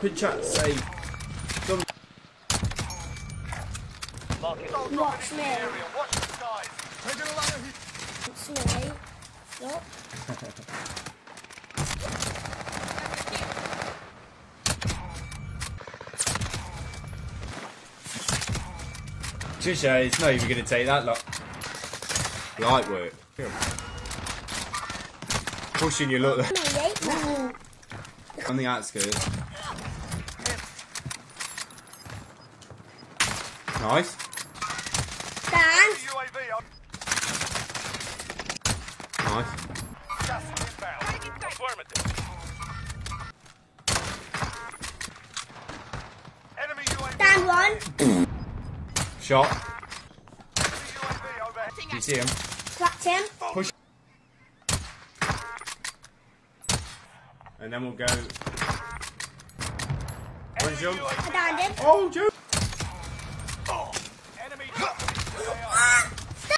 up in chat, say. Done. Watch me. Watch me. Stop. Trisha, it's not even going to take that long. Light work. Pushing you, look, Me, on the outskirts. Nice. Dan. Nice. Dan one. Shot. Do you see him? Cracked him. Push. And then we'll go. Jump. I downed him. Oh, Joe!